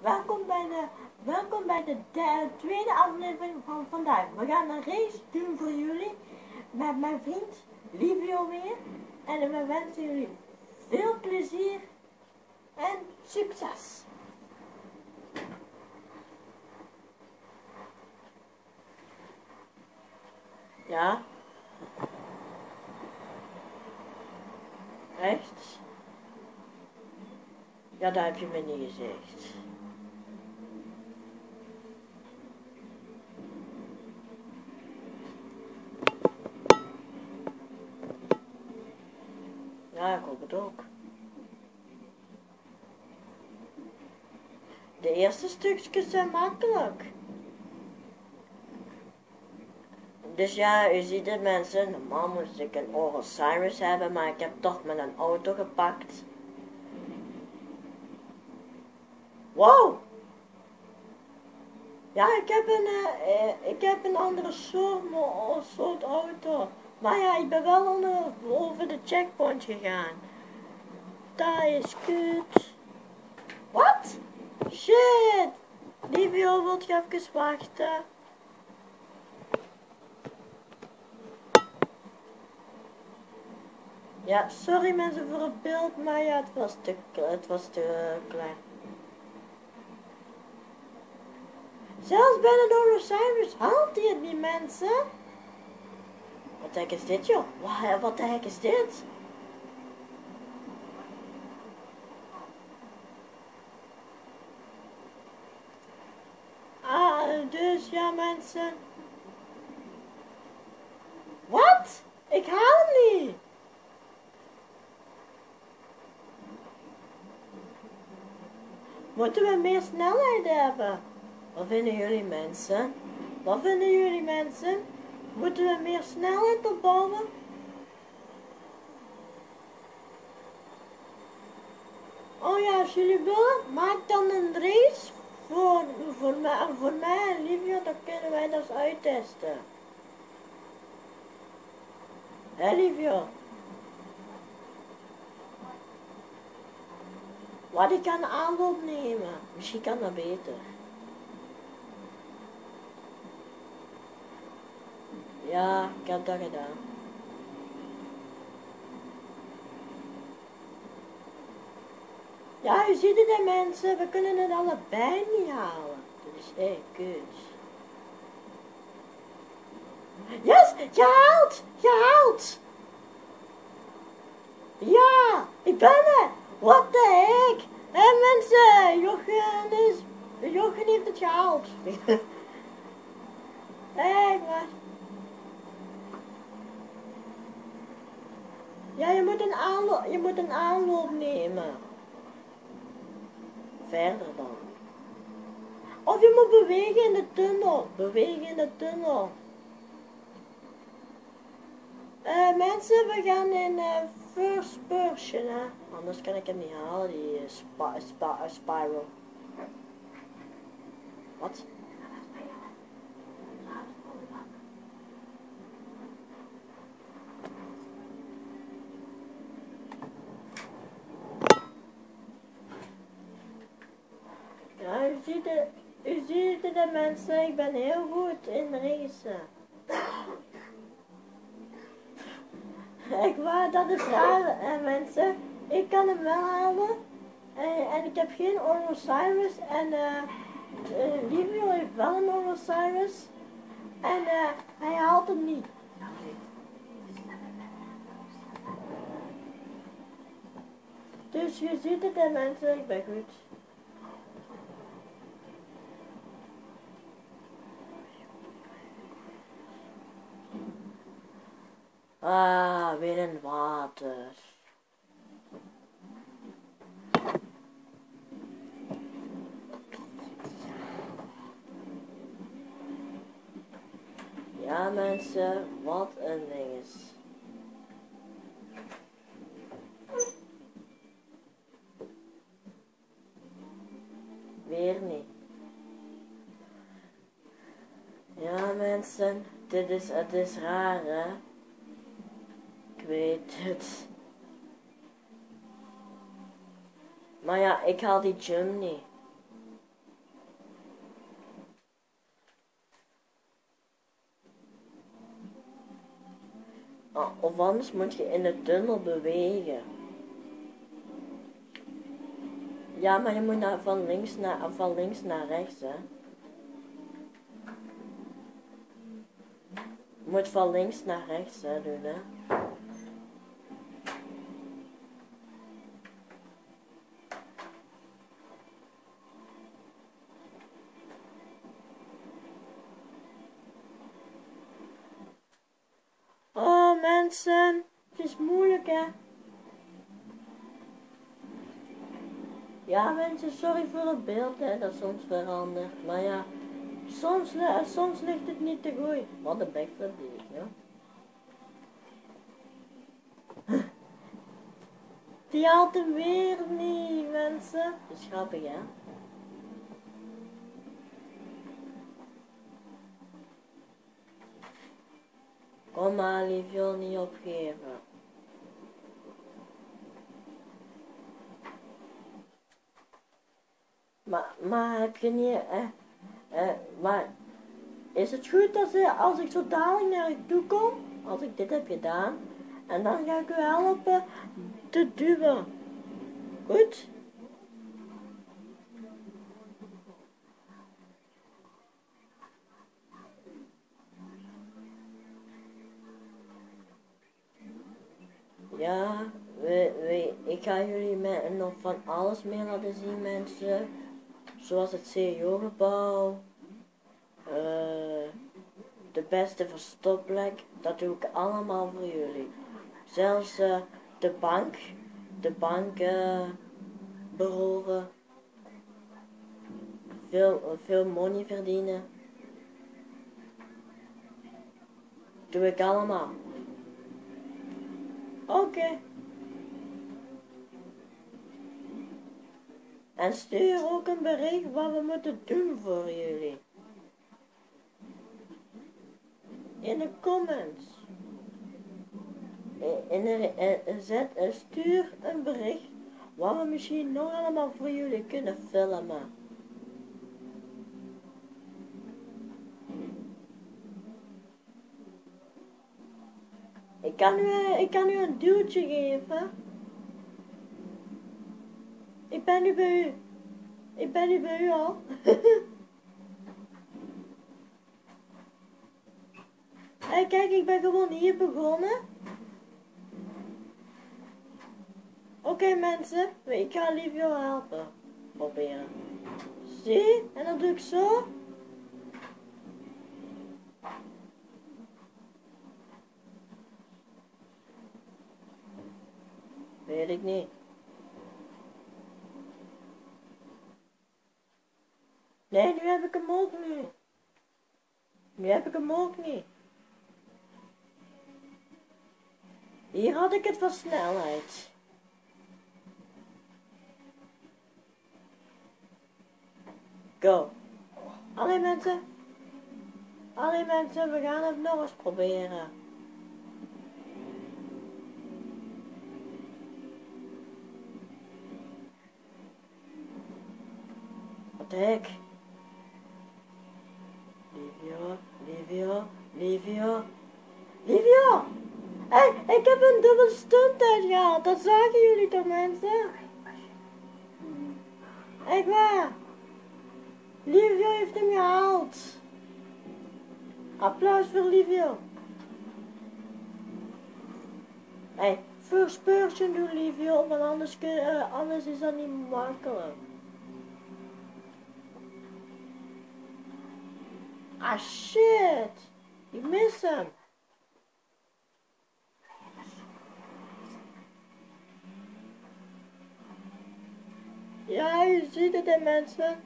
welkom bij de, welkom bij de, de tweede aflevering van vandaag. We gaan een race doen voor jullie met mijn vriend Livio weer. En we wensen jullie veel plezier en succes. Ja. Rechts. Ja, dat heb je me niet gezegd. Ja, ik hoop het ook. De eerste stukjes zijn makkelijk. Dus ja, u ziet het mensen, normaal moest ik een Osiris hebben, maar ik heb toch met een auto gepakt. Wow! Ja, ik heb een, uh, ik heb een andere soort, soort auto. Maar ja, ik ben wel onder, over de checkpoint gegaan. Dat is goed. Wat? Shit! Livio, wilt je even wachten? Ja, sorry mensen voor het beeld, maar ja, het was te, het was te klein. Zelfs de Osiris haalt hij het niet, mensen. Wat de is dit, joh? Wat de hek is dit? Ah, dus ja, mensen. Wat? Ik haal hem niet. Moeten we meer snelheid hebben? Wat vinden jullie mensen? Wat vinden jullie mensen? Moeten we meer snelheid opbouwen? Oh ja, als jullie willen, maak dan een race voor, voor, mij, voor mij en Livia, dan kunnen wij dat uittesten. Hé Livia? Wat ik kan aanloop nemen. Misschien kan dat beter. Ja, ik heb dat gedaan. Ja, u ziet het hè mensen, we kunnen het allebei niet halen. Dat is echt kut. Yes, gehaald! Gehaald! Ja, ik ben er! What the heck? Hé mensen, Jochen is... Jochen heeft het gehaald. Hé, maar... Ja, je moet een aanloop, je moet een aanloop nemen. Verder dan. Of je moet bewegen in de tunnel. Bewegen in de tunnel. Uh, mensen, we gaan in uh, first person, hè. Anders kan ik hem niet halen, die uh, spa, spiral. Wat? Ja, u ziet het, het de mensen, ik ben heel goed in racen. Ik wou dat is raar, hè, mensen. Ik kan hem wel halen. En, en ik heb geen Osiris. En eh uh, Livio heeft wel een Osiris. En uh, hij haalt hem niet. Dus je ziet het hè mensen, ik ben goed. Ah, weer in water. Ja mensen, wat een ding is. Weer niet. Ja mensen, dit is, het is raar hè. Ik weet het. Maar ja, ik haal die gym niet. Anders moet je in de tunnel bewegen. Ja, maar je moet naar, van, links naar, van links naar rechts, hè. Je moet van links naar rechts hè, doen, hè. Oh mensen, het is moeilijk hè. Ja mensen, sorry voor het beeld hè, dat soms verandert. Maar ja, soms, soms ligt het niet te goed. Wat een backflip die ja. Die haalt hem weer niet, mensen. Dat is grappig hè. Kom maar, liefje, niet opgeven. Maar, maar heb je niet, eh, eh, maar is het goed als, eh, als ik zo dadelijk naar je toe kom, als ik dit heb gedaan, en dan ga ik u helpen te duwen. Goed? Ja, we, we, ik ga jullie nog van alles meer laten zien mensen. Zoals het CEO-gebouw. Uh, de beste verstopplek. Dat doe ik allemaal voor jullie. Zelfs uh, de bank. De bank uh. Veel, veel money verdienen. Doe ik allemaal. Oké. En stuur ook een bericht wat we moeten doen voor jullie. In de comments. In de, zet, stuur een bericht wat we misschien nog allemaal voor jullie kunnen filmen. Kan u, ik kan u een duwtje geven. Ik ben nu bij u. Ik ben nu bij u al. hey, kijk, ik ben gewoon hier begonnen. Oké mensen, ik ga Livio helpen. Proberen. Zie? En dan doe ik zo. Ik niet. Nee, nu heb ik hem ook niet. Nu heb ik hem ook niet. Hier had ik het van snelheid. Go. Alleen mensen. Alleen mensen, we gaan het nog eens proberen. Livio, Livio, Livio, Livio! Hey, ik heb een dubbel stunt gehad. Dat zagen jullie toch mensen? Echt waar. Livio heeft hem gehaald. Applaus voor Livio. Hey, first person doen Livio, want anders, uh, anders is dat niet makkelijk. Ah shit! Ik mis hem. Ja, je ziet het hè mensen.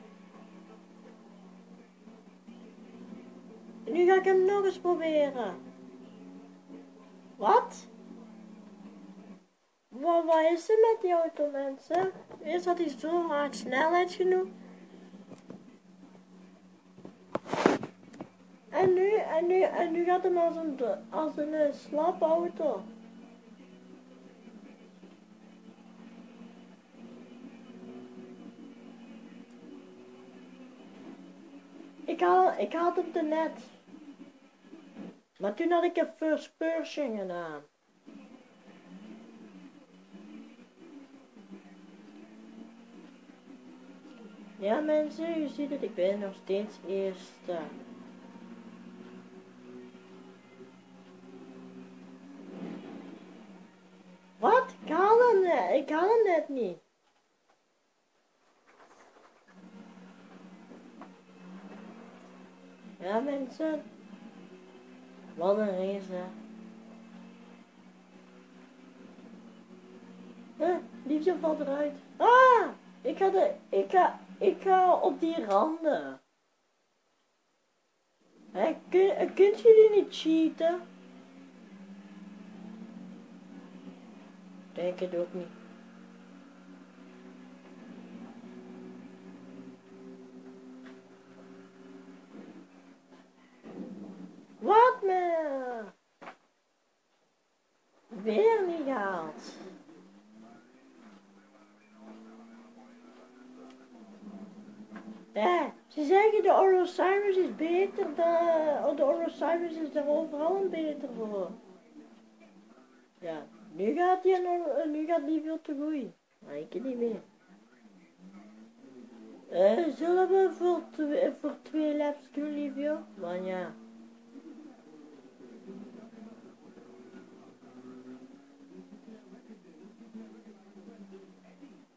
Nu ga ik hem nog eens proberen. Wat? Wat, is er met die auto mensen? Eerst had hij zo hard snelheid genoeg. En nu, en nu, en nu gaat hem als een, als een eh, slaapauto. Ik haal, ik haal hem te net. Maar toen had ik een first person gedaan. Ja mensen, je ziet het, ik ben nog steeds eerste. Net niet. Ja mensen, wat een race. Huh, liefje valt eruit. Ah, ik ga de, ik ga, ik ga op die randen. Hé, kun, kunt jullie niet cheaten? Denk het ook niet. Wat me? Weer niet gehaald. Ja, ze zeggen de Orosaurus is beter, de, de Orosaurus is er overal een beter voor. Ja, nu gaat die, nog, nu gaat die veel te goed. Maar ik niet meer. Uh, zullen we voor twee, voor twee laps doen, liefje? Maar ja.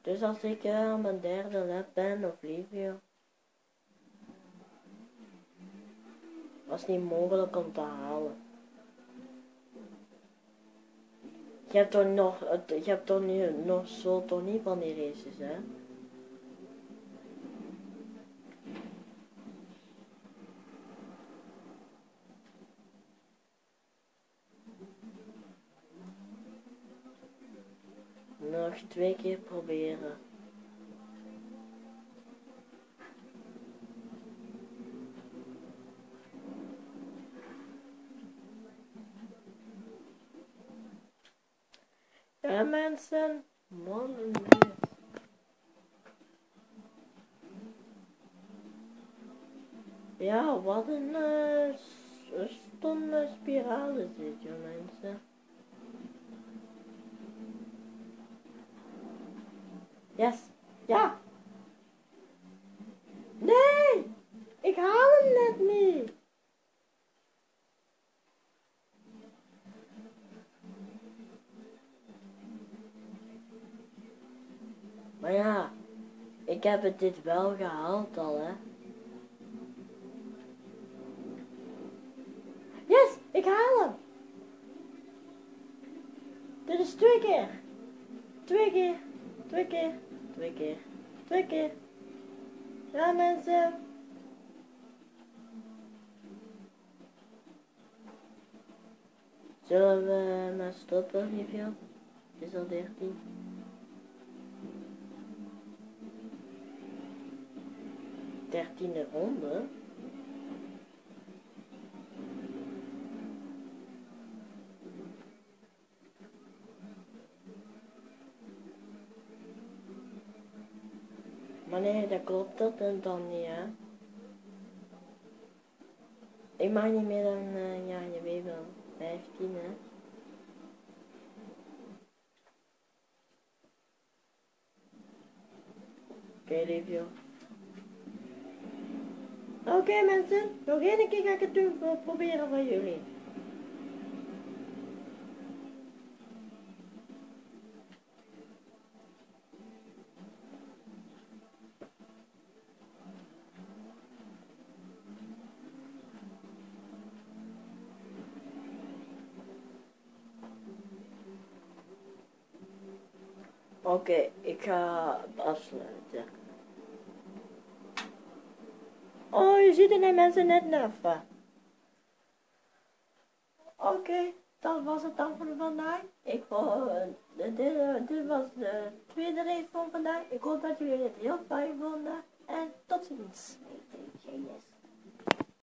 Dus als ik uh, mijn derde lap ben of liefje. was niet mogelijk om te halen. Je hebt toch nog, je hebt toch niet, nog zo toch niet van die races, hè? Nog twee keer proberen. Ja mensen, man Ja, wat een uh, stomme spiraal is dit, mensen. Yes, ja. Nee, ik haal hem net niet. Maar ja, ik heb het dit wel gehaald al, hè. Yes, ik haal hem. Dit is twee keer. Twee keer. Twee keer. Twee keer. Twee keer. Ja, mensen. Zullen we maar stoppen, liefje? Het is al 13. dertiende ronde. Nee, dat klopt dat en dan niet, hè. Ik mag niet meer dan, uh, ja, je weet wel, 15, hè. Oké, okay, liefje. Oké mensen, nog één keer ga ik het doen proberen van jullie. Oké, ik ga afsluiten. Oh, je ziet er mensen net neffen. Oké, dat was het dan voor vandaag. Ik vond, dit, dit was de tweede race van vandaag. Ik hoop dat jullie het heel fijn vonden. En tot ziens.